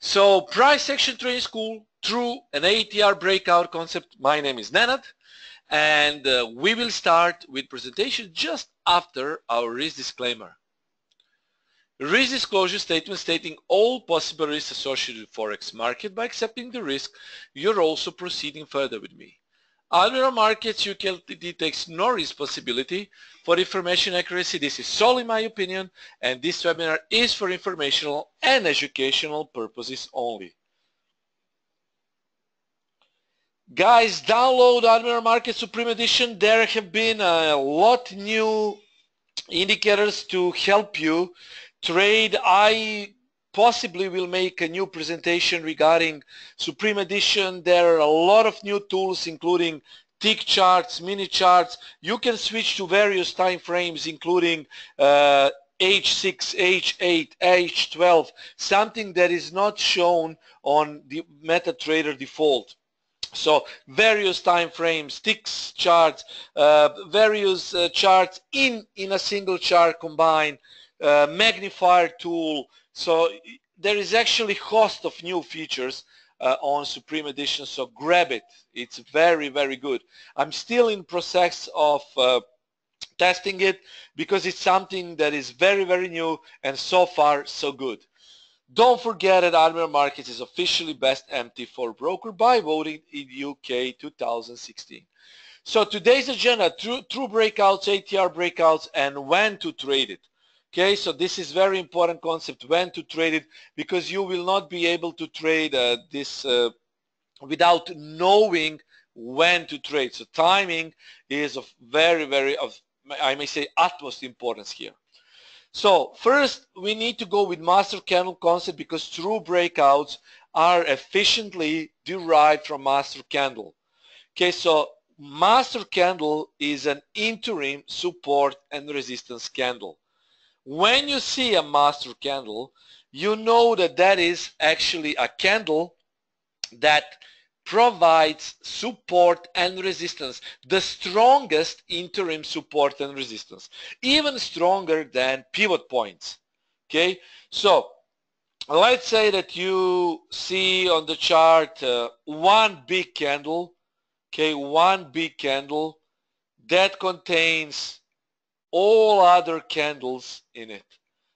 So price action training school through an ATR breakout concept. My name is Nenad and uh, we will start with presentation just after our risk disclaimer. Risk disclosure statement stating all possible risks associated with Forex market. By accepting the risk, you're also proceeding further with me. Admiral Markets UK takes no responsibility for information accuracy. This is solely my opinion and this webinar is for informational and educational purposes only. Guys, download Admiral Market Supreme Edition. There have been a lot new indicators to help you trade. I possibly will make a new presentation regarding Supreme Edition. There are a lot of new tools including tick charts, mini charts. You can switch to various time frames including uh, H6, H8, H12, something that is not shown on the MetaTrader default. So various time frames, ticks charts, uh, various uh, charts in, in a single chart combined, uh, magnifier tool, so there is actually host of new features uh, on Supreme Edition, so grab it. It's very, very good. I'm still in process of uh, testing it because it's something that is very, very new and so far so good. Don't forget that Admiral Markets is officially best MT4 broker by voting in UK 2016. So today's agenda, true, true breakouts, ATR breakouts, and when to trade it. Okay, so this is very important concept when to trade it because you will not be able to trade uh, this uh, without knowing when to trade. So timing is of very, very, of I may say utmost importance here. So first we need to go with master candle concept because true breakouts are efficiently derived from master candle. Okay, so master candle is an interim support and resistance candle when you see a master candle, you know that that is actually a candle that provides support and resistance, the strongest interim support and resistance, even stronger than pivot points. Okay, so let's say that you see on the chart uh, one big candle, okay, one big candle that contains all other candles in it.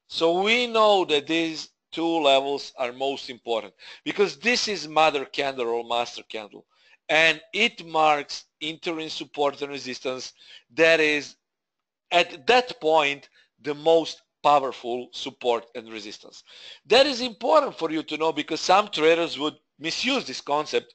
So we know that these two levels are most important because this is mother candle or master candle and it marks interim support and resistance that is at that point the most powerful support and resistance. That is important for you to know because some traders would misuse this concept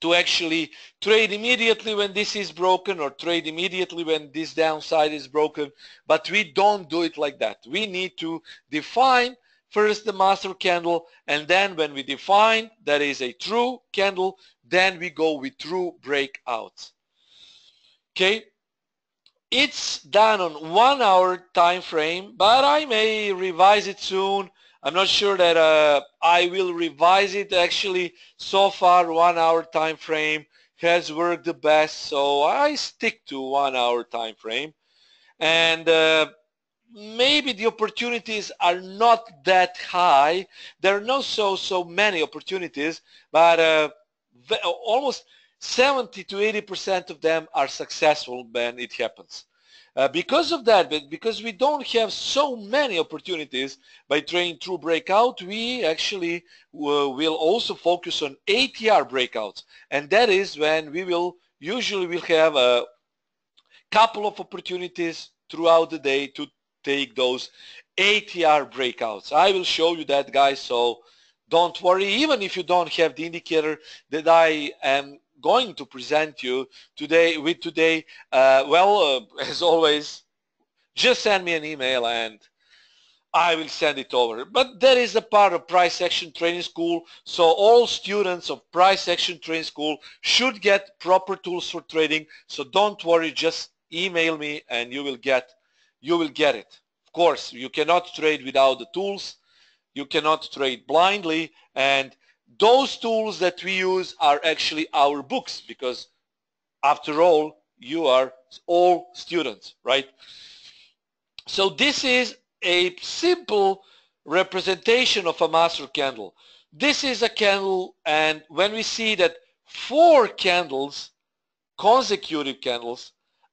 to actually trade immediately when this is broken or trade immediately when this downside is broken. But we don't do it like that. We need to define first the master candle and then when we define that is a true candle then we go with true breakout. okay? It's done on one hour time frame but I may revise it soon I'm not sure that uh, I will revise it. Actually, so far, one hour time frame has worked the best, so I stick to one hour time frame. And uh, maybe the opportunities are not that high. There are not so, so many opportunities, but uh, almost 70 to 80% of them are successful when it happens. Uh, because of that, but because we don't have so many opportunities by trading true breakout, we actually uh, will also focus on ATR breakouts. And that is when we will usually will have a couple of opportunities throughout the day to take those ATR breakouts. I will show you that guys, so don't worry, even if you don't have the indicator that I am going to present you today with today uh, well uh, as always just send me an email and I will send it over. But that is a part of price action training school so all students of price action training school should get proper tools for trading. So don't worry just email me and you will get you will get it. Of course you cannot trade without the tools. You cannot trade blindly and those tools that we use are actually our books because after all you are all students right so this is a simple representation of a master candle. This is a candle and when we see that four candles, consecutive candles,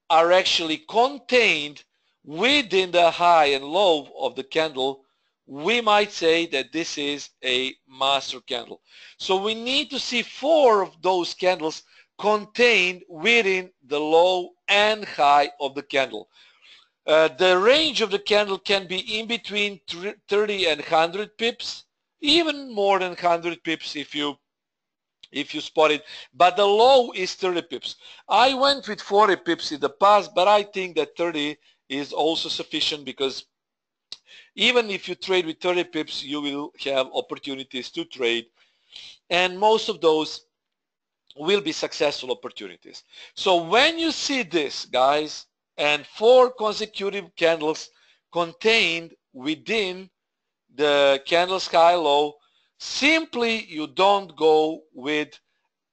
are actually contained within the high and low of the candle, we might say that this is a master candle. So we need to see four of those candles contained within the low and high of the candle. Uh, the range of the candle can be in between 30 and 100 pips, even more than 100 pips if you if you spot it, but the low is 30 pips. I went with 40 pips in the past, but I think that 30 is also sufficient because even if you trade with 30 pips, you will have opportunities to trade, and most of those will be successful opportunities. So when you see this, guys, and four consecutive candles contained within the candle sky low, simply you don't go with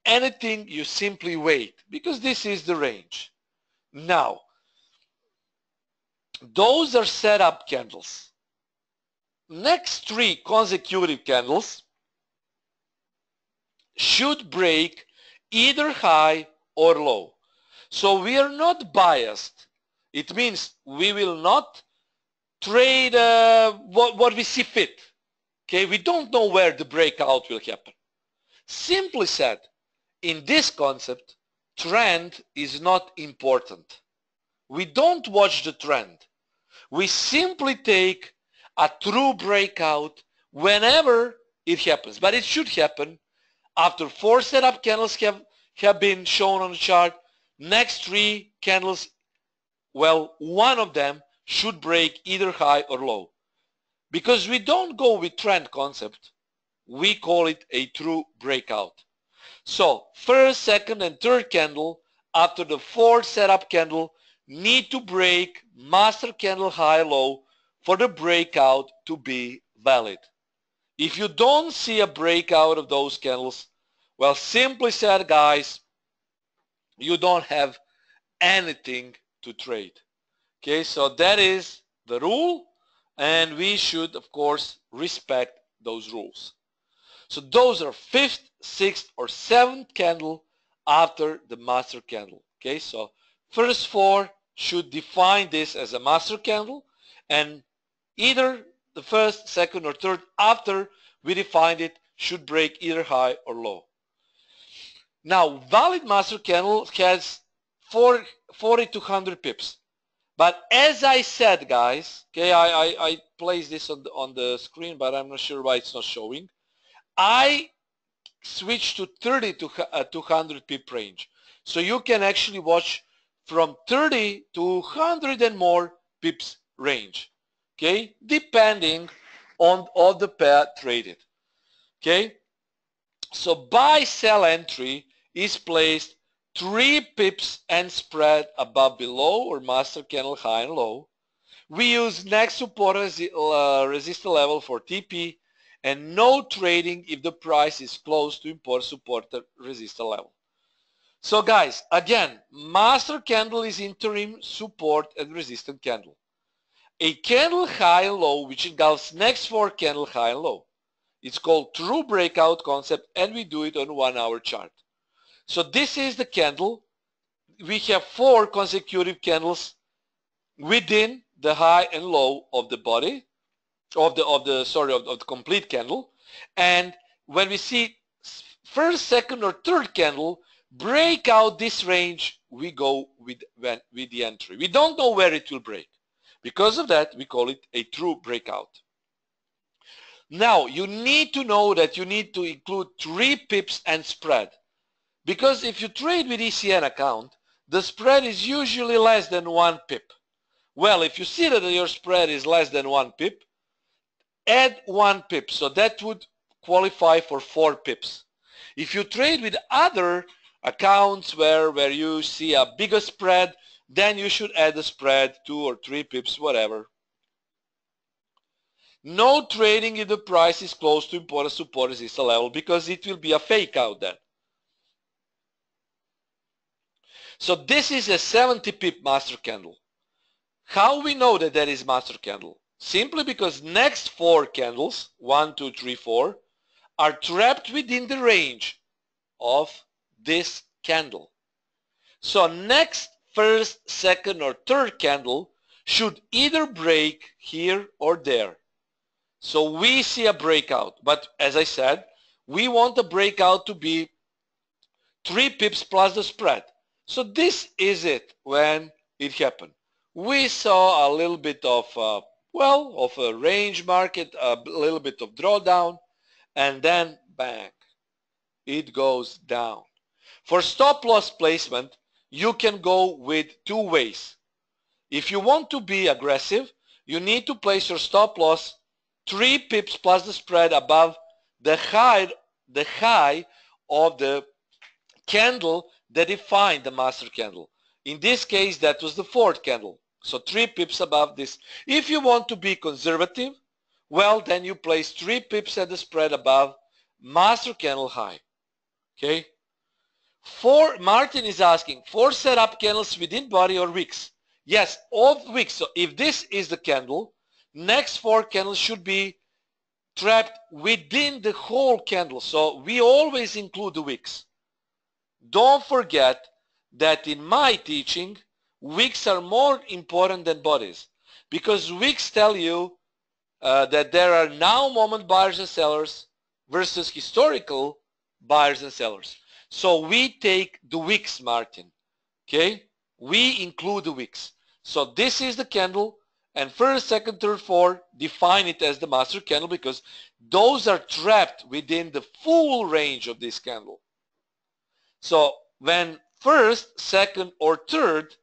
anything, you simply wait because this is the range. Now, those are setup candles. Next three consecutive candles should break either high or low. So we are not biased. It means we will not trade uh, what, what we see fit. Okay, we don't know where the breakout will happen. Simply said, in this concept, trend is not important. We don't watch the trend. We simply take a true breakout whenever it happens. But it should happen after four setup candles have, have been shown on the chart, next three candles, well, one of them should break either high or low. Because we don't go with trend concept, we call it a true breakout. So first, second, and third candle after the fourth setup candle need to break master candle high low for the breakout to be valid. If you don't see a breakout of those candles, well, simply said, guys, you don't have anything to trade. Okay, so that is the rule, and we should, of course, respect those rules. So those are fifth, sixth, or seventh candle after the master candle. Okay, so first four should define this as a master candle, and either the first, second, or third after we defined it should break either high or low. Now, valid master candle has 40, 40 to 100 pips. But as I said, guys, okay, I, I, I placed this on the, on the screen, but I'm not sure why it's not showing. I switched to 30 to uh, 200 pip range. So you can actually watch from 30 to 100 and more pips range okay, depending on, on the pair traded. Okay, so buy sell entry is placed three pips and spread above below or master candle high and low. We use next support resi uh, resistor level for TP and no trading if the price is close to import support resistor level. So guys, again, master candle is interim support and resistance candle a candle high and low which engulfs next four candle high and low. It's called true breakout concept and we do it on one hour chart. So this is the candle. We have four consecutive candles within the high and low of the body of the of the sorry of, of the complete candle and when we see first second or third candle break out this range we go with when with the entry we don't know where it will break because of that, we call it a true breakout. Now, you need to know that you need to include three pips and spread. Because if you trade with ECN account, the spread is usually less than one pip. Well, if you see that your spread is less than one pip, add one pip. So that would qualify for four pips. If you trade with other accounts where, where you see a bigger spread, then you should add the spread, two or three pips, whatever. No trading if the price is close to important support resistance level because it will be a fake out then. So this is a 70 pip master candle. How we know that that is master candle? Simply because next four candles, one, two, three, four, are trapped within the range of this candle. So next, first, second, or third candle should either break here or there. So we see a breakout. But as I said, we want the breakout to be 3 pips plus the spread. So this is it when it happened. We saw a little bit of, uh, well, of a range market, a little bit of drawdown, and then bang, it goes down. For stop loss placement, you can go with two ways. If you want to be aggressive, you need to place your stop loss three pips plus the spread above the high, the high of the candle that defined the master candle. In this case, that was the fourth candle. So three pips above this. If you want to be conservative, well, then you place three pips at the spread above master candle high. Okay? Four, Martin is asking, four setup candles within body or wicks? Yes, all wicks. So if this is the candle, next four candles should be trapped within the whole candle. So we always include the wicks. Don't forget that in my teaching, wicks are more important than bodies because wicks tell you uh, that there are now moment buyers and sellers versus historical buyers and sellers. So we take the wicks, Martin. Okay? We include the wicks. So this is the candle and first, second, third, fourth, define it as the master candle because those are trapped within the full range of this candle. So when first, second, or third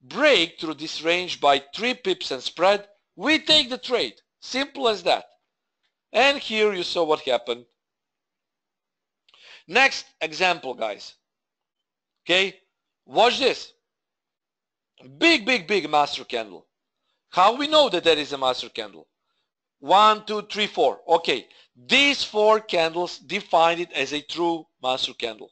break through this range by three pips and spread, we take the trade. Simple as that. And here you saw what happened. Next example, guys. Okay, watch this. Big, big, big master candle. How we know that there is a master candle? One, two, three, four. Okay, these four candles define it as a true master candle.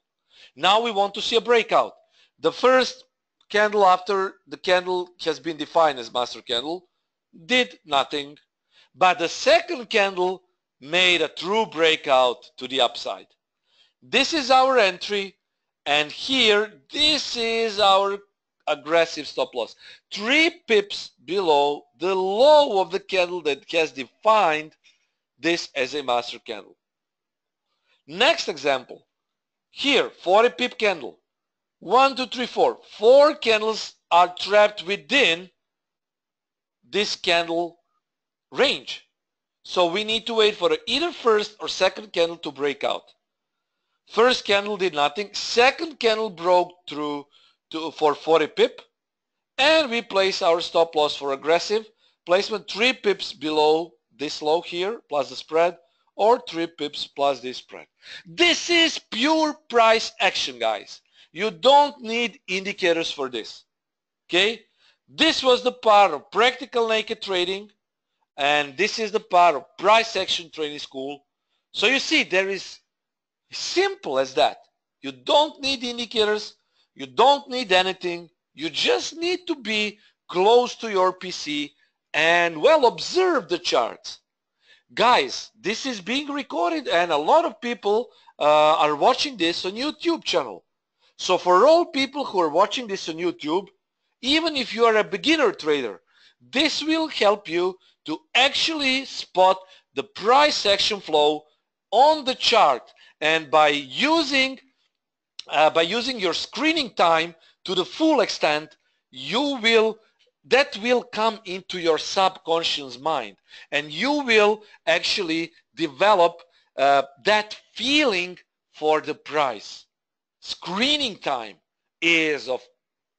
Now we want to see a breakout. The first candle after the candle has been defined as master candle did nothing. But the second candle made a true breakout to the upside. This is our entry and here this is our aggressive stop loss. Three pips below the low of the candle that has defined this as a master candle. Next example. Here, 40 pip candle. One, two, three, four. Four candles are trapped within this candle range. So we need to wait for either first or second candle to break out. First candle did nothing. Second candle broke through to, for 40 pip and we place our stop loss for aggressive placement 3 pips below this low here plus the spread or 3 pips plus this spread. This is pure price action guys. You don't need indicators for this. Okay? This was the part of practical naked trading and this is the part of price action training school. So you see there is simple as that. You don't need indicators you don't need anything. You just need to be close to your PC and well observe the charts. Guys, this is being recorded and a lot of people uh, are watching this on YouTube channel. So for all people who are watching this on YouTube, even if you are a beginner trader, this will help you to actually spot the price action flow on the chart and by using uh, by using your screening time to the full extent, you will that will come into your subconscious mind and you will actually develop uh, that feeling for the price. Screening time is of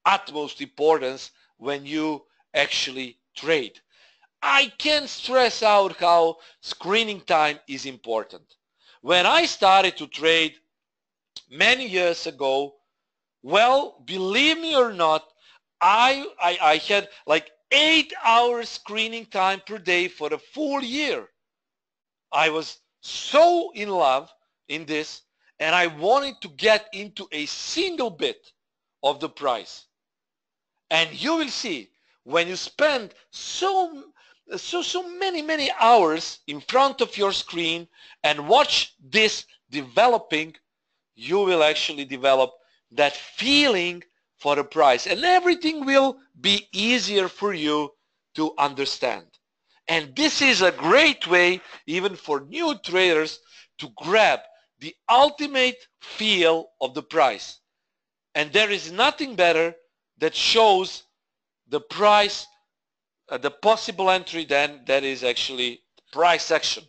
utmost importance when you actually trade. I can't stress out how screening time is important. When I started to trade many years ago, well, believe me or not, I, I, I had like eight hours screening time per day for a full year. I was so in love in this and I wanted to get into a single bit of the price. And you will see when you spend so so so many many hours in front of your screen and watch this developing you will actually develop that feeling for the price. And everything will be easier for you to understand. And this is a great way even for new traders to grab the ultimate feel of the price. And there is nothing better that shows the price uh, the possible entry then that is actually price action.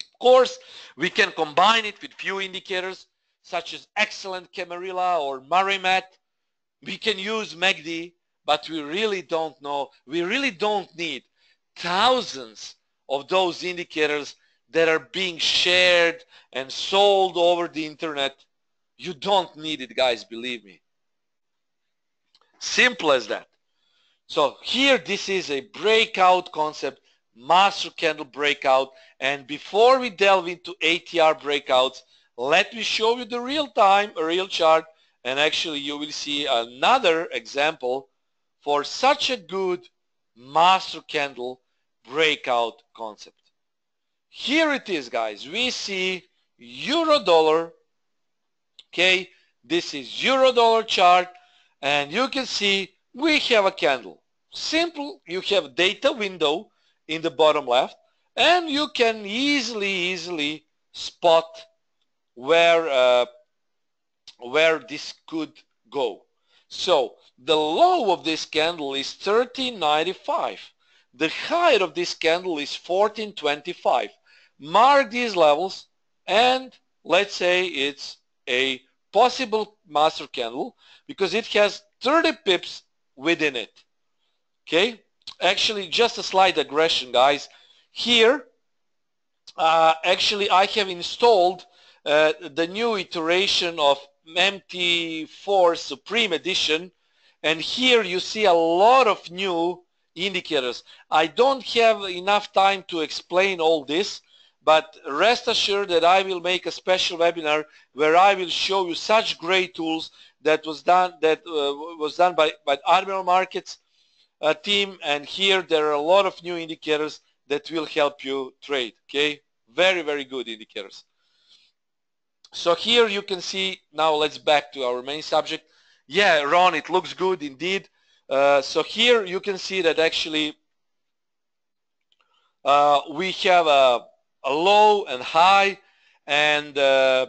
Of course, we can combine it with few indicators such as excellent Camarilla or Murrey Math. We can use MACD, but we really don't know. We really don't need thousands of those indicators that are being shared and sold over the internet. You don't need it, guys, believe me. Simple as that. So here this is a breakout concept, master candle breakout. And before we delve into ATR breakouts, let me show you the real time, a real chart. And actually you will see another example for such a good master candle breakout concept. Here it is guys. We see euro dollar. Okay. This is euro dollar chart and you can see we have a candle. Simple, you have data window in the bottom left and you can easily, easily spot where, uh, where this could go. So the low of this candle is 1395. The high of this candle is 1425. Mark these levels and let's say it's a possible master candle because it has 30 pips within it. Okay, actually just a slight digression guys. Here, uh, actually I have installed uh, the new iteration of MT4 Supreme Edition and here you see a lot of new indicators. I don't have enough time to explain all this but rest assured that I will make a special webinar where I will show you such great tools that was done that uh, was done by by Admiral Markets uh, team. And here there are a lot of new indicators that will help you trade okay? Very very good indicators. So here you can see now let's back to our main subject. Yeah Ron it looks good indeed. Uh, so here you can see that actually uh, we have a, a, low and high and uh,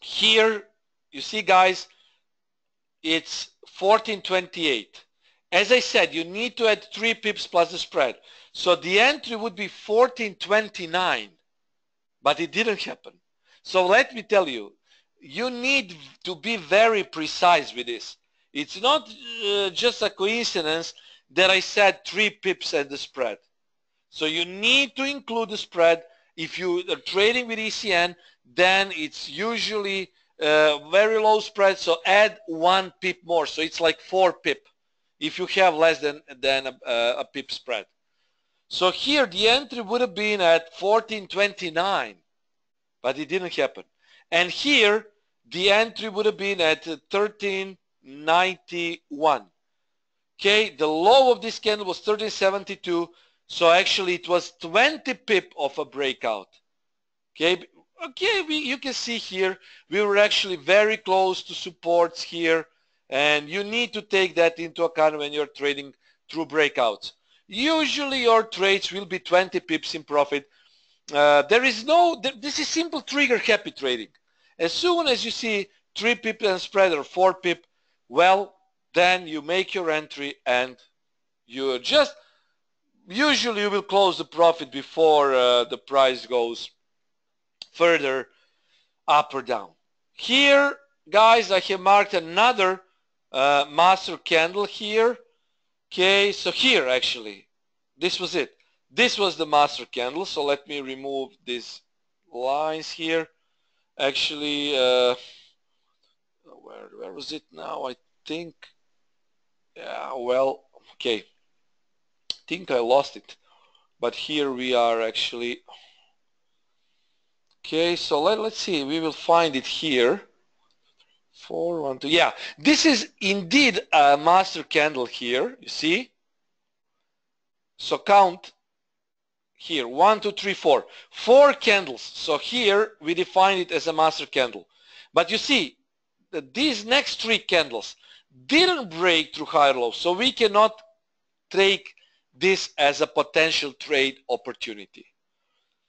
here you see guys, it's 1428. As I said, you need to add 3 pips plus the spread. So the entry would be 1429, but it didn't happen. So let me tell you, you need to be very precise with this. It's not uh, just a coincidence that I said 3 pips at the spread. So you need to include the spread. If you are trading with ECN, then it's usually uh, very low spread, so add one pip more. So it's like four pip if you have less than, than a, a pip spread. So here the entry would have been at 1429, but it didn't happen. And here the entry would have been at 1391. Okay, the low of this candle was 1372, so actually it was 20 pip of a breakout. Okay, okay, we, you can see here, we were actually very close to supports here, and you need to take that into account when you're trading through breakouts. Usually your trades will be 20 pips in profit. Uh, there is no, this is simple trigger happy trading. As soon as you see 3 pip and spread or 4 pip, well, then you make your entry and you're just, usually you will close the profit before uh, the price goes further up or down. Here, guys, I have marked another uh, master candle here. Okay, so here actually, this was it. This was the master candle. So let me remove these lines here. Actually, uh, where, where was it now? I think, yeah, well, okay. Think I lost it. But here we are actually, Okay, so let, let's see, we will find it here. Four, one, two, yeah. This is indeed a master candle here, you see? So count here, one, two, three, four. Four candles. So here we define it as a master candle. But you see, that these next three candles didn't break through higher lows. So we cannot take this as a potential trade opportunity.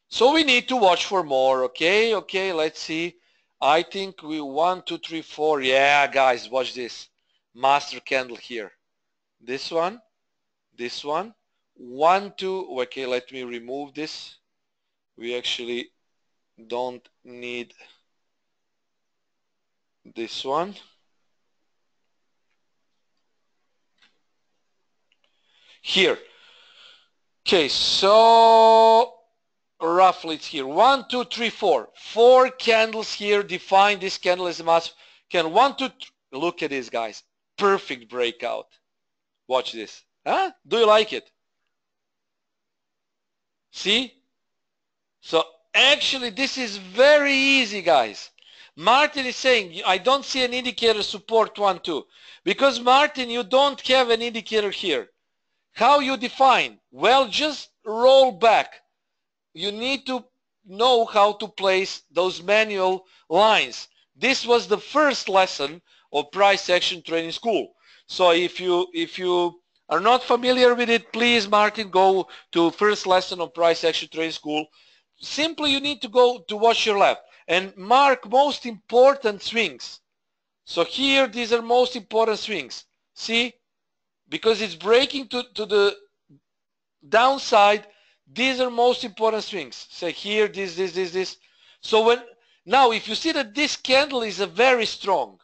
So we need to watch for more. Okay, okay, let's see. I think we one, two, three, four. Yeah, guys, watch this. Master candle here. This one, this one, one, two. Okay, let me remove this. We actually don't need this one. Here. Okay, so roughly it's here. One, two, three, four. Four candles here define this candle as a mass. Can one, two, look at this, guys. Perfect breakout. Watch this. Huh? Do you like it? See? So actually this is very easy, guys. Martin is saying, I don't see an indicator support 1, 2. Because Martin, you don't have an indicator here. How you define? Well, just roll back. You need to know how to place those manual lines. This was the first lesson of price action training school. So if you if you are not familiar with it, please, Martin, go to first lesson of price action training school. Simply, you need to go to watch your left and mark most important swings. So here, these are most important swings. See? Because it's breaking to, to the downside, these are most important swings. Say here, this, this, this, this. So when, now if you see that this candle is a very strong,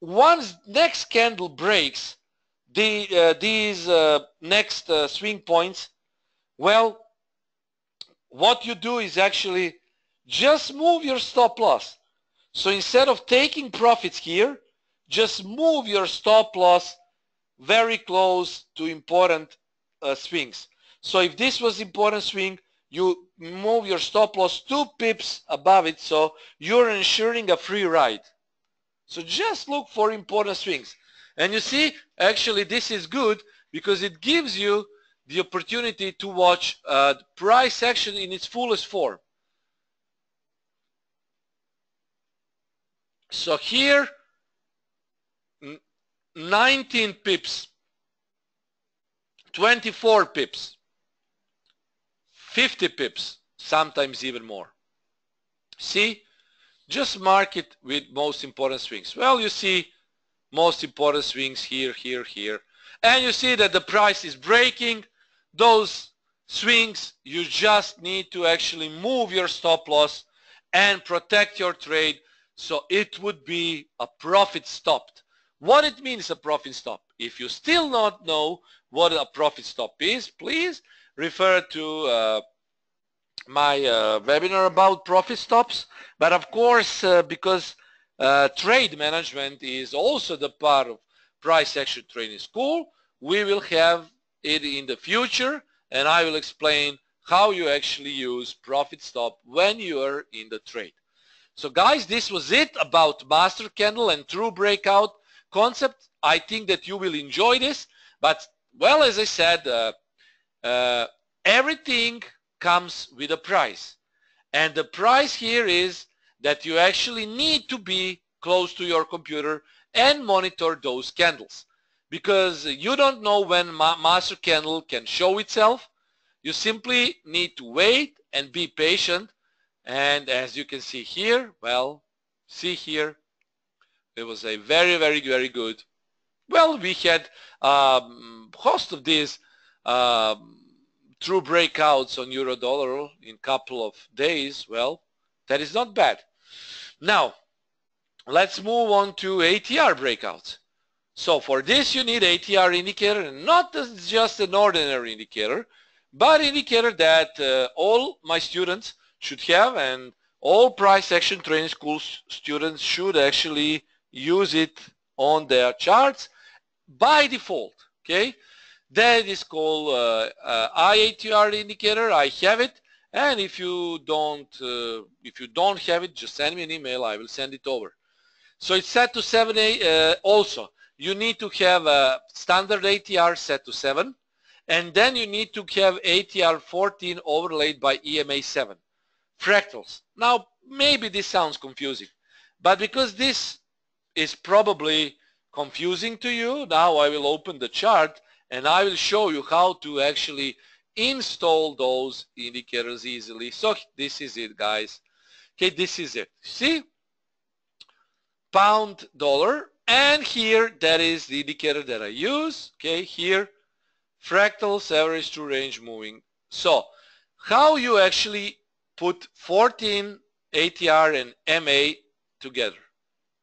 once next candle breaks the, uh, these uh, next uh, swing points, well, what you do is actually just move your stop loss. So instead of taking profits here, just move your stop loss very close to important uh, swings. So if this was important swing, you move your stop loss two pips above it, so you're ensuring a free ride. So just look for important swings. And you see, actually this is good because it gives you the opportunity to watch uh, price action in its fullest form. So here, 19 pips, 24 pips, 50 pips, sometimes even more. See, just mark it with most important swings. Well, you see most important swings here, here, here. And you see that the price is breaking those swings. You just need to actually move your stop loss and protect your trade so it would be a profit stopped. What it means a profit stop? If you still not know what a profit stop is, please refer to uh, my uh, webinar about profit stops. But of course, uh, because uh, trade management is also the part of price action training school, we will have it in the future and I will explain how you actually use profit stop when you are in the trade. So guys, this was it about master candle and true breakout concept. I think that you will enjoy this. But well, as I said, uh, uh, everything comes with a price. And the price here is that you actually need to be close to your computer and monitor those candles because you don't know when ma master candle can show itself. You simply need to wait and be patient and as you can see here, well, see here, it was a very, very, very good. Well, we had um, host of these um, true breakouts on euro dollar in couple of days. Well, that is not bad. Now, let's move on to ATR breakouts. So for this you need ATR indicator, not just an ordinary indicator, but indicator that uh, all my students should have and all price action training school students should actually use it on their charts by default okay? That is called uh, uh, IATR indicator. I have it. And if you don't uh, if you don't have it just send me an email. I will send it over. So it's set to 7A uh, also. You need to have a standard ATR set to 7 and then you need to have ATR 14 overlaid by EMA 7 fractals. Now maybe this sounds confusing, but because this is probably confusing to you, now I will open the chart and I will show you how to actually install those indicators easily. So this is it guys. Okay, this is it. See? Pound dollar and here that is the indicator that I use. Okay, here fractals average true range moving. So how you actually put 14 ATR and MA together.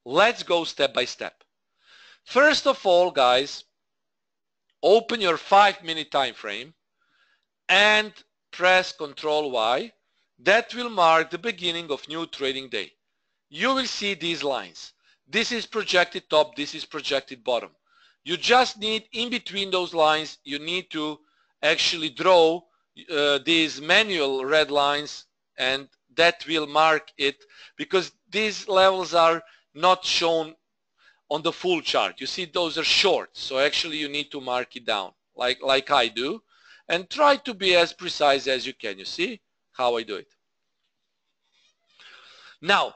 Let's go step by step. First of all, guys, open your five minute time frame and press Control Y. That will mark the beginning of new trading day. You will see these lines. This is projected top, this is projected bottom. You just need in between those lines, you need to actually draw uh, these manual red lines and that will mark it because these levels are not shown on the full chart. You see those are short, so actually you need to mark it down like, like I do and try to be as precise as you can. You see how I do it. Now,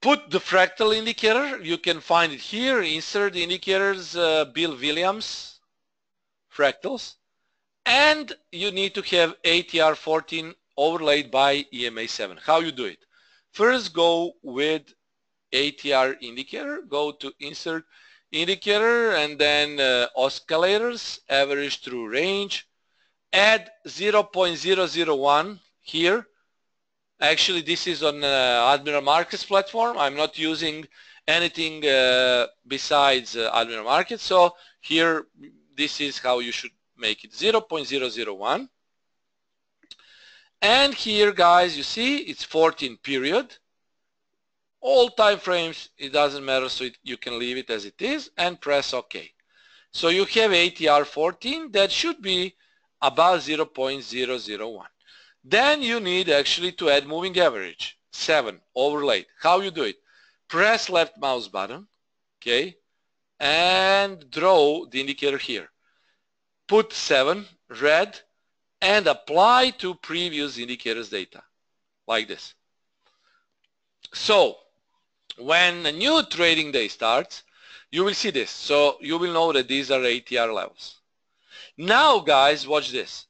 put the fractal indicator. You can find it here. Insert indicators, uh, Bill Williams, fractals. And you need to have ATR 14 overlaid by EMA 7. How you do it? First go with ATR indicator, go to insert indicator and then uh, oscillators, average true range, add 0.001 here. Actually this is on uh, Admiral Markets platform. I'm not using anything uh, besides uh, Admiral Markets. So here this is how you should make it 0.001 and here guys you see it's 14 period all time frames it doesn't matter so it, you can leave it as it is and press OK. So you have ATR 14 that should be about 0.001 then you need actually to add moving average 7 overlaid how you do it? Press left mouse button okay and draw the indicator here. Put 7 red and apply to previous indicators data like this. So when a new trading day starts, you will see this. So you will know that these are ATR levels. Now guys, watch this.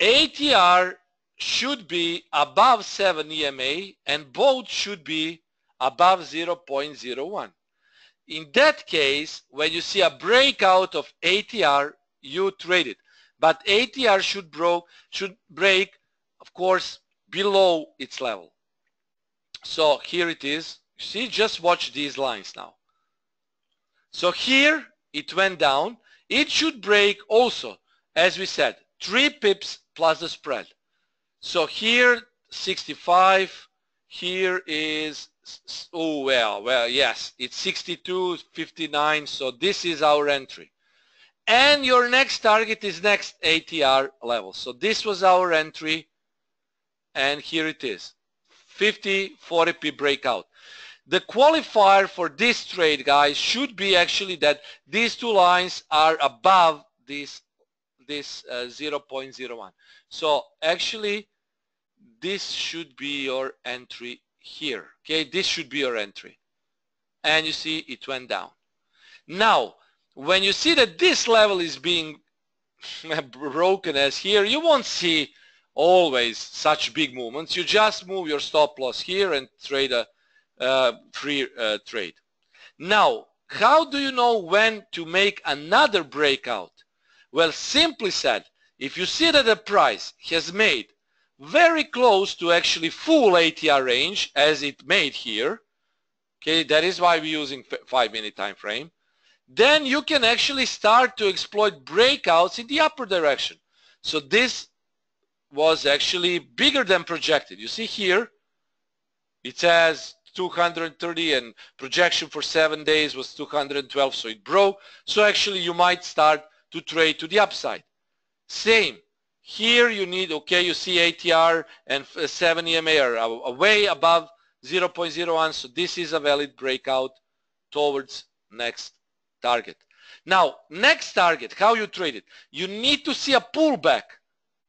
ATR should be above 7 EMA and both should be above 0.01. In that case, when you see a breakout of ATR, you trade it. But ATR should, bro should break, of course, below its level. So here it is. See, just watch these lines now. So here it went down. It should break also, as we said, 3 pips plus the spread. So here 65, here is, oh well, well yes, it's 62, 59, so this is our entry and your next target is next ATR level. So this was our entry and here it is 50 40p breakout. The qualifier for this trade guys should be actually that these two lines are above this this uh, 0.01. So actually this should be your entry here. Okay, this should be your entry. And you see it went down. Now when you see that this level is being broken as here, you won't see always such big movements. You just move your stop loss here and trade a uh, free uh, trade. Now, how do you know when to make another breakout? Well, simply said, if you see that the price has made very close to actually full ATR range as it made here, okay, that is why we're using 5 minute time frame, then you can actually start to exploit breakouts in the upper direction. So this was actually bigger than projected. You see here, it says 230 and projection for seven days was 212, so it broke. So actually you might start to trade to the upside. Same. Here you need, okay, you see ATR and uh, 7 EMA are way above 0.01, so this is a valid breakout towards next target. Now, next target, how you trade it. You need to see a pullback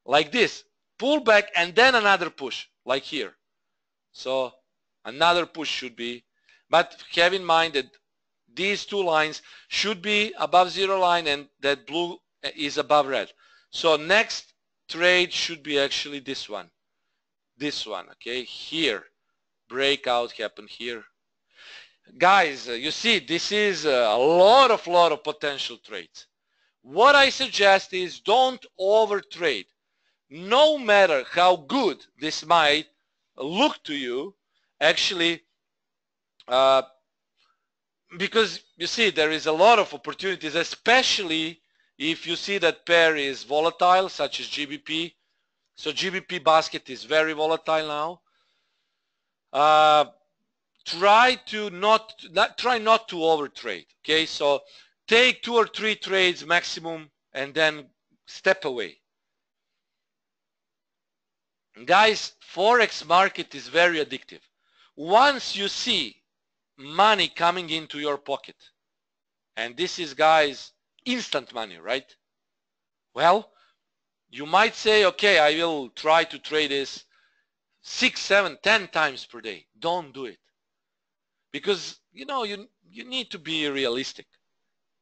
like this. Pullback and then another push like here. So another push should be, but have in mind that these two lines should be above zero line and that blue is above red. So next trade should be actually this one. This one, okay? Here. Breakout happened here. Guys, uh, you see, this is a lot of, lot of potential trades. What I suggest is don't over trade. No matter how good this might look to you, actually, uh, because you see, there is a lot of opportunities, especially if you see that pair is volatile, such as GBP, so GBP basket is very volatile now. Uh, try to not, not try not to overtrade. Okay, so take two or three trades maximum and then step away. Guys, forex market is very addictive. Once you see money coming into your pocket, and this is guys instant money, right? Well, you might say, okay, I will try to trade this six, seven, ten times per day. Don't do it. Because, you know, you, you need to be realistic.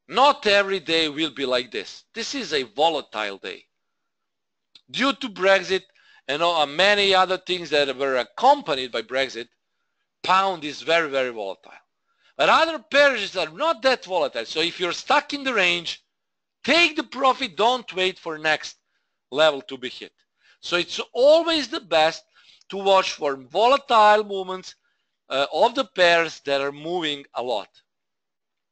Not every day will be like this. This is a volatile day. Due to Brexit and uh, many other things that were accompanied by Brexit, pound is very, very volatile. But other pairs are not that volatile. So if you're stuck in the range, take the profit. Don't wait for next level to be hit. So it's always the best to watch for volatile movements uh, of the pairs that are moving a lot.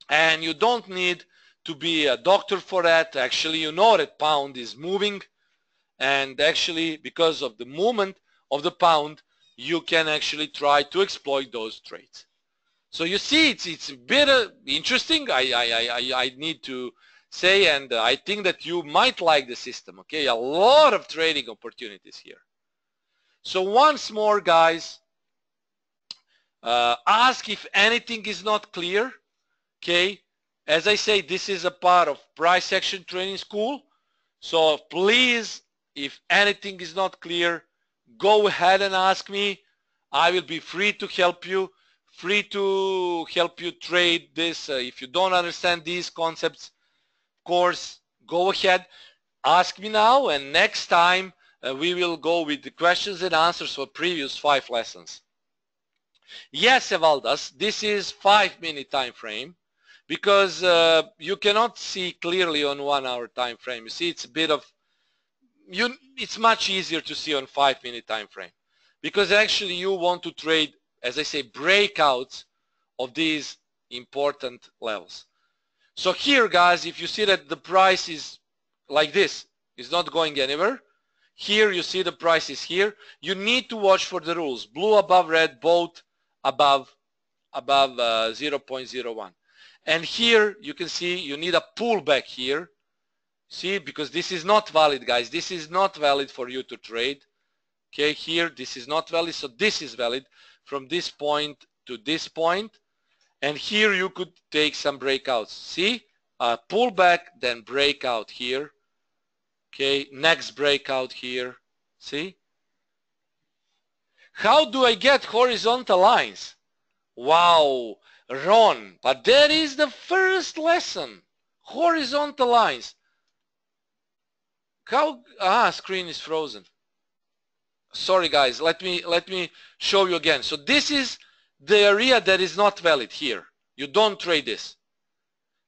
And you don't need to be a doctor for that. Actually, you know that pound is moving. And actually, because of the movement of the pound, you can actually try to exploit those trades. So you see, it's, it's a bit uh, interesting. I, I, I, I need to say, and I think that you might like the system, okay? A lot of trading opportunities here. So once more, guys, uh, ask if anything is not clear, okay? As I say, this is a part of price action training school. So please, if anything is not clear, go ahead and ask me. I will be free to help you, free to help you trade this. Uh, if you don't understand these concepts, of course, go ahead, ask me now, and next time uh, we will go with the questions and answers for previous five lessons. Yes, Evaldas, this is five minute time frame because uh, you cannot see clearly on one hour time frame. You see, it's a bit of, you, it's much easier to see on five minute time frame because actually you want to trade, as I say, breakouts of these important levels. So here, guys, if you see that the price is like this, it's not going anywhere. Here you see the price is here. You need to watch for the rules. Blue above red, both above above uh, 0.01. And here you can see you need a pullback here. See, because this is not valid, guys. This is not valid for you to trade. Okay, here this is not valid. So this is valid from this point to this point and here you could take some breakouts. See? Uh, pull back, then breakout here. Okay, next breakout here. See? How do I get horizontal lines? Wow, Ron, but that is the first lesson. Horizontal lines. How, ah, screen is frozen. Sorry guys, let me, let me show you again. So this is the area that is not valid here. You don't trade this.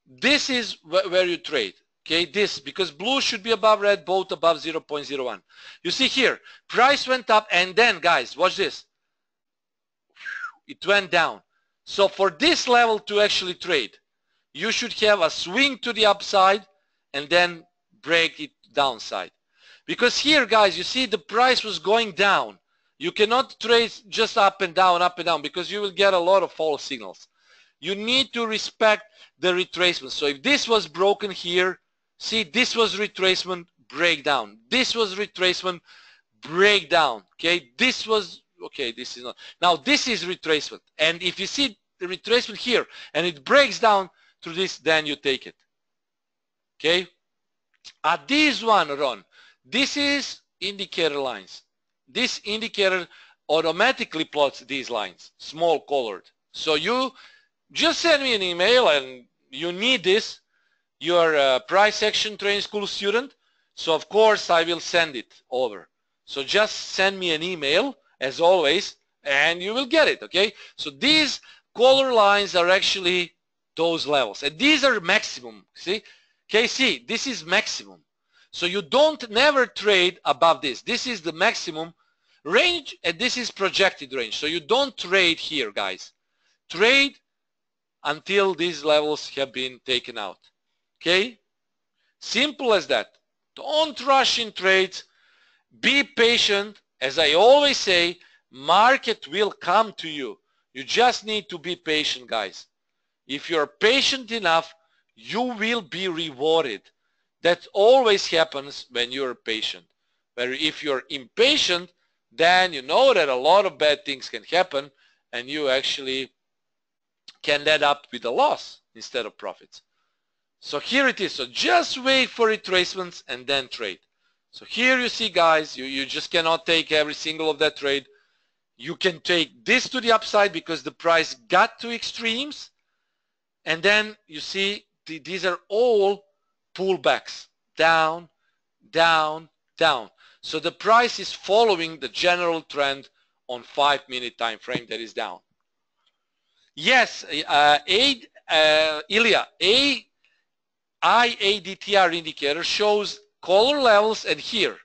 This is wh where you trade. Okay, this, because blue should be above red, both above 0.01. You see here, price went up and then, guys, watch this. It went down. So for this level to actually trade, you should have a swing to the upside and then break it downside. Because here, guys, you see the price was going down. You cannot trade just up and down, up and down, because you will get a lot of false signals. You need to respect the retracement. So if this was broken here, see, this was retracement, breakdown. This was retracement, breakdown. Okay, this was, okay, this is not. Now this is retracement. And if you see the retracement here and it breaks down to this, then you take it. Okay. At this one, run, this is indicator lines. This indicator automatically plots these lines, small colored. So you just send me an email and you need this. You're a uh, price action training school student. So of course I will send it over. So just send me an email as always and you will get it. Okay. So these color lines are actually those levels and these are maximum. See, KC, this is maximum. So you don't never trade above this. This is the maximum range and this is projected range. So you don't trade here, guys. Trade until these levels have been taken out. Okay? Simple as that. Don't rush in trades. Be patient. As I always say, market will come to you. You just need to be patient, guys. If you're patient enough, you will be rewarded. That always happens when you're patient. Where if you're impatient, then you know that a lot of bad things can happen and you actually can end up with a loss instead of profits. So here it is. So just wait for retracements and then trade. So here you see guys, you, you just cannot take every single of that trade. You can take this to the upside because the price got to extremes. And then you see the, these are all pullbacks. Down, down, down. So the price is following the general trend on five minute time frame that is down. Yes, uh, a, uh, Ilya, a IADTR indicator shows color levels and here.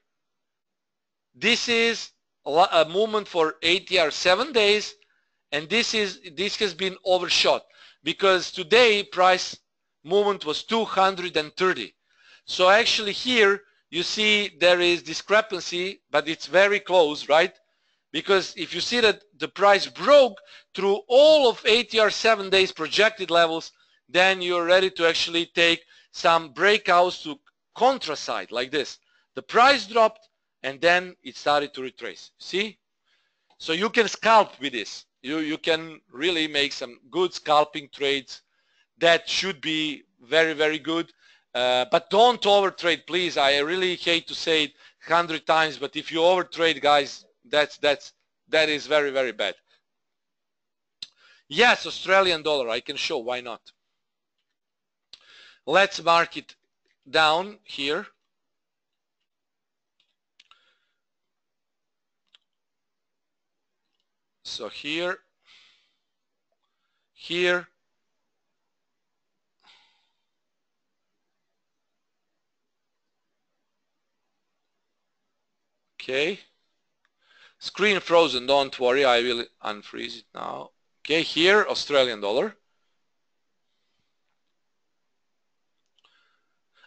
This is a movement for ATR seven days and this is this has been overshot because today price movement was 230. So actually here you see there is discrepancy but it's very close, right? Because if you see that the price broke through all of ATR seven days projected levels, then you're ready to actually take some breakouts to contra side like this. The price dropped and then it started to retrace. See? So you can scalp with this. You, you can really make some good scalping trades that should be very, very good. Uh, but don't overtrade, please. I really hate to say it hundred times, but if you overtrade, guys, that's that's that is very, very bad. Yes, Australian dollar. I can show. Why not? Let's mark it down here. So here, here, okay. Screen frozen, don't worry, I will unfreeze it now. Okay, here, Australian dollar.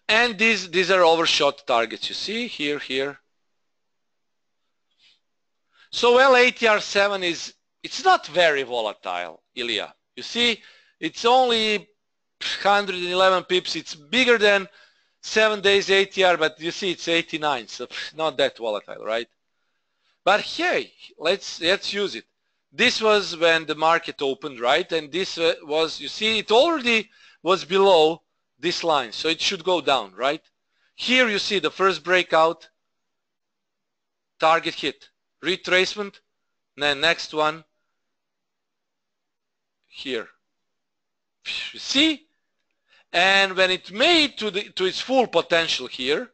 And these, these are overshot targets, you see, here, here. So well, ATR7 is, it's not very volatile, Ilya. You see, it's only 111 pips. It's bigger than seven days ATR, but you see it's 89, so not that volatile, right? But hey, let's let's use it. This was when the market opened, right? And this uh, was, you see, it already was below this line, so it should go down, right? Here you see the first breakout, target hit, retracement, then next one here. You see? And when it made to, the, to its full potential here,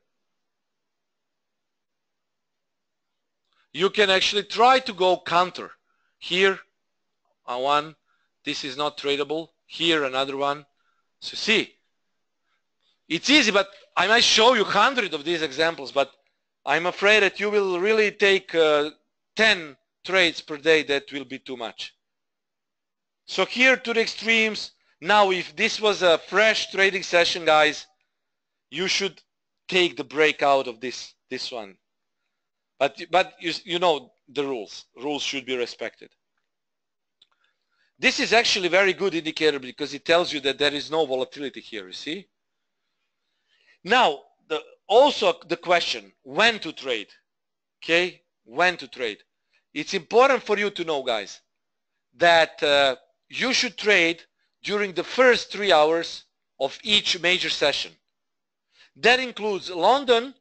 you can actually try to go counter. Here, one, this is not tradable. Here, another one. So see, it's easy, but I might show you hundred of these examples, but I'm afraid that you will really take uh, 10 trades per day. That will be too much. So here to the extremes. Now, if this was a fresh trading session, guys, you should take the breakout of this this one. But but you you know the rules. Rules should be respected. This is actually very good indicator because it tells you that there is no volatility here. You see. Now, the, also the question, when to trade, okay? When to trade. It's important for you to know, guys, that uh, you should trade during the first three hours of each major session. That includes London,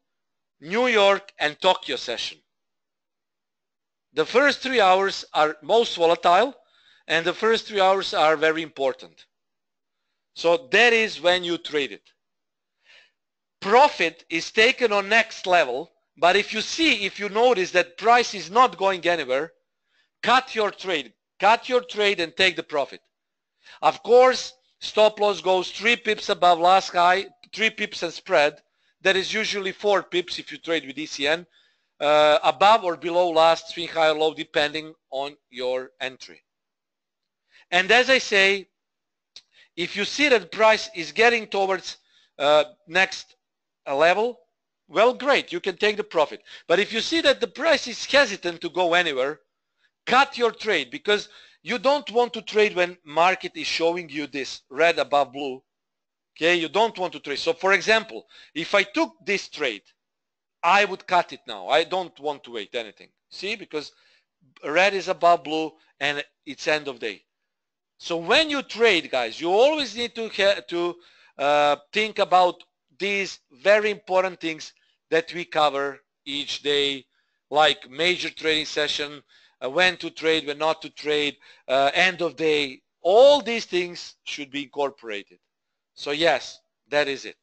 New York, and Tokyo session. The first three hours are most volatile and the first three hours are very important. So that is when you trade it. Profit is taken on next level, but if you see, if you notice that price is not going anywhere, cut your trade. Cut your trade and take the profit. Of course, stop loss goes three pips above last high, three pips and spread. That is usually four pips if you trade with ECN, uh, above or below last swing high or low depending on your entry. And as I say, if you see that price is getting towards uh, next level, well, great, you can take the profit. But if you see that the price is hesitant to go anywhere, cut your trade because you don't want to trade when market is showing you this red above blue. Okay, you don't want to trade. So for example, if I took this trade, I would cut it now. I don't want to wait anything. See, because red is above blue and it's end of day. So when you trade, guys, you always need to to uh, think about these very important things that we cover each day, like major trading session, uh, when to trade, when not to trade, uh, end of day. All these things should be incorporated. So yes, that is it.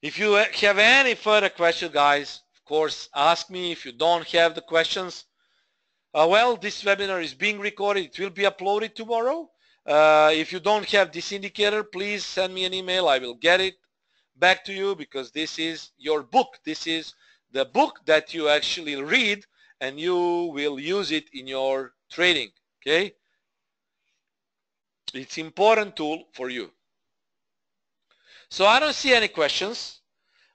If you have any further questions, guys, of course, ask me. If you don't have the questions, uh, well, this webinar is being recorded. It will be uploaded tomorrow. Uh, if you don't have this indicator, please send me an email. I will get it back to you because this is your book. This is the book that you actually read and you will use it in your trading. Okay? It's important tool for you. So I don't see any questions.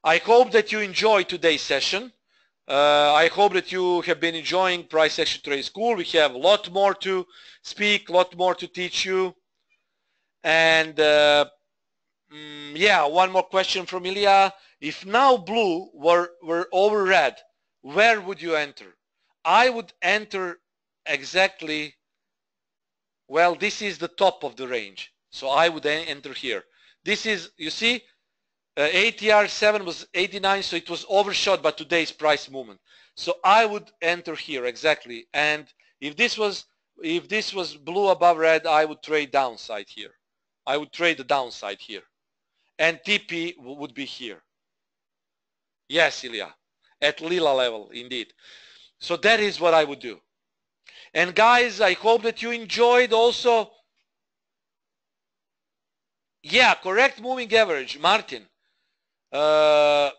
I hope that you enjoyed today's session. Uh, I hope that you have been enjoying Price Action Trade School. We have a lot more to speak, a lot more to teach you. And uh, mm, yeah, one more question from Ilya. If now blue were, were over red, where would you enter? I would enter exactly, well, this is the top of the range. So I would enter here. This is, you see, uh, ATR 7 was 89, so it was overshot by today's price movement. So I would enter here exactly. And if this was if this was blue above red, I would trade downside here. I would trade the downside here. And TP would be here. Yes, Ilya, at lila level, indeed. So that is what I would do. And guys, I hope that you enjoyed also. Yeah, correct moving average, Martin. Uh,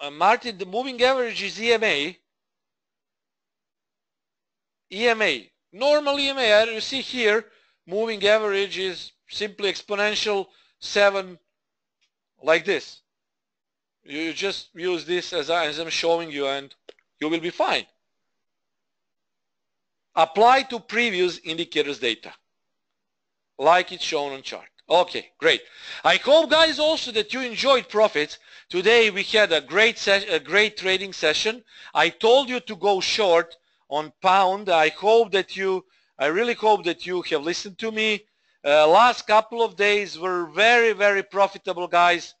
uh, Martin, the moving average is EMA. EMA. Normal EMA, you see here, moving average is simply exponential 7 like this. You just use this as, I, as I'm showing you and you will be fine. Apply to previous indicators data like it's shown on chart. Okay, great. I hope guys also that you enjoyed profits. Today we had a great a great trading session. I told you to go short on pound. I hope that you, I really hope that you have listened to me. Uh, last couple of days were very, very profitable guys.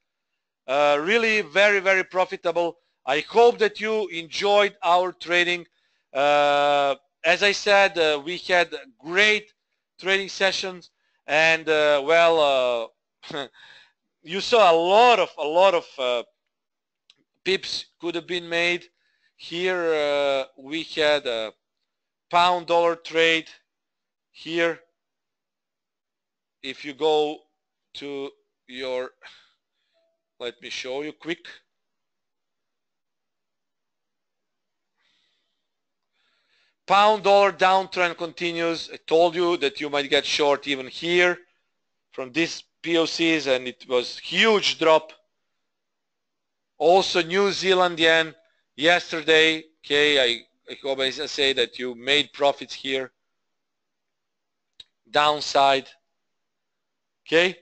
Uh, really very, very profitable. I hope that you enjoyed our trading. Uh, as I said, uh, we had great trading sessions and uh, well uh, you saw a lot of a lot of uh, pips could have been made. Here we had a pound dollar trade here. If you go to your let me show you quick Pound dollar downtrend continues. I told you that you might get short even here from these POCs and it was huge drop. Also New Zealand yen yesterday. Okay, I, I hope I say that you made profits here. Downside. Okay.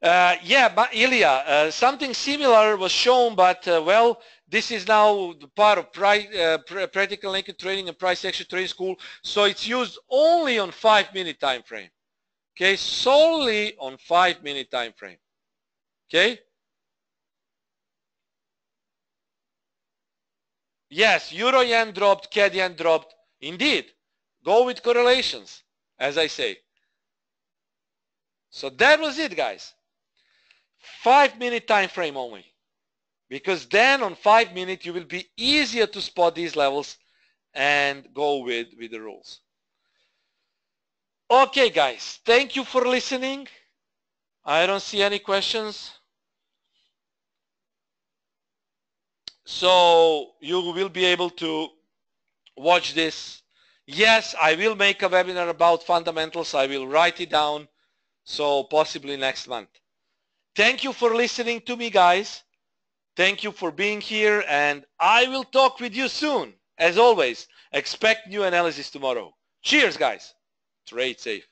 Uh, yeah, but Ilya, uh, something similar was shown, but uh, well, this is now part of uh, practical naked trading and price action training school. So it's used only on five minute time frame. Okay, solely on five minute time frame. Okay? Yes, Euro yen dropped, CAD yen dropped. Indeed. Go with correlations, as I say. So that was it, guys. Five minute time frame only. Because then on five minutes, you will be easier to spot these levels and go with, with the rules. Okay, guys. Thank you for listening. I don't see any questions. So you will be able to watch this. Yes, I will make a webinar about fundamentals. I will write it down. So possibly next month. Thank you for listening to me, guys. Thank you for being here and I will talk with you soon. As always, expect new analysis tomorrow. Cheers, guys. Trade safe.